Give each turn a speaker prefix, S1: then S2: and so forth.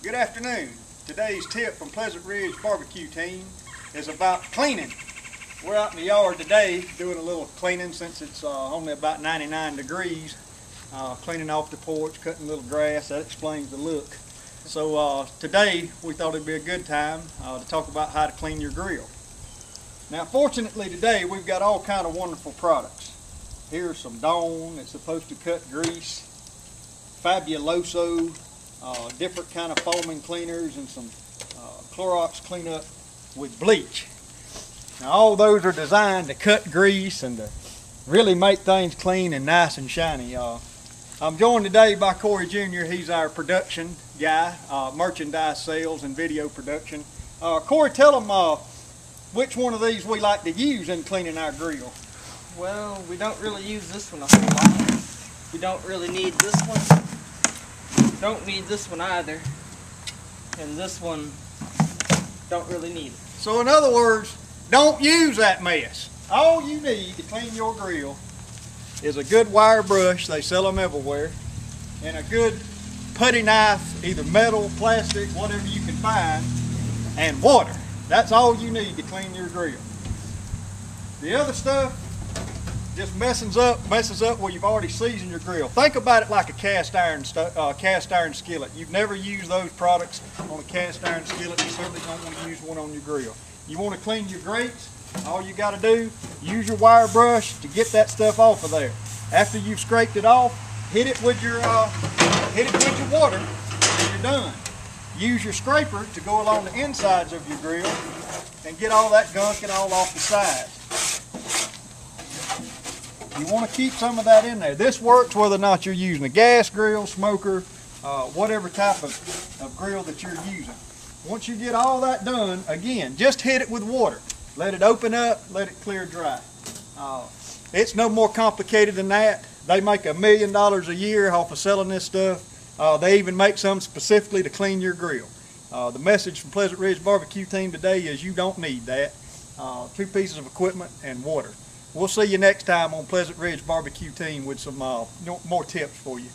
S1: Good afternoon. Today's tip from Pleasant Ridge Barbecue Team is about cleaning. We're out in the yard today doing a little cleaning since it's uh, only about 99 degrees. Uh, cleaning off the porch, cutting a little grass, that explains the look. So uh, today we thought it'd be a good time uh, to talk about how to clean your grill. Now fortunately today we've got all kind of wonderful products. Here's some Dawn it's supposed to cut grease, Fabuloso, uh, different kind of foaming cleaners and some uh, Clorox cleanup with bleach. Now all those are designed to cut grease and to really make things clean and nice and shiny. Uh, I'm joined today by Corey Jr. He's our production guy, uh, merchandise sales and video production. Uh, Corey, tell them uh, which one of these we like to use in cleaning our grill.
S2: Well, we don't really use this one a whole lot. We don't really need this one. Don't need this one either. And this one, don't really need it.
S1: So in other words, don't use that mess. All you need to clean your grill is a good wire brush, they sell them everywhere, and a good putty knife, either metal, plastic, whatever you can find, and water. That's all you need to clean your grill. The other stuff just messes up, messes up where you've already seasoned your grill. Think about it like a cast iron, uh, cast iron skillet. You've never used those products on a cast iron skillet. You certainly don't want to use one on your grill. You want to clean your grates, all you got to do, use your wire brush to get that stuff off of there. After you've scraped it off, hit it with your, uh, hit it with your water, and you're done. Use your scraper to go along the insides of your grill and get all that gunk and all off the sides. You want to keep some of that in there. This works whether or not you're using a gas grill, smoker, uh, whatever type of, of grill that you're using. Once you get all that done, again, just hit it with water. Let it open up, let it clear dry. Uh, it's no more complicated than that. They make a million dollars a year off of selling this stuff. Uh, they even make some specifically to clean your grill. Uh, the message from Pleasant Ridge Barbecue Team today is you don't need that. Uh, two pieces of equipment and water. We'll see you next time on Pleasant Ridge Barbecue Team with some uh, more tips for you.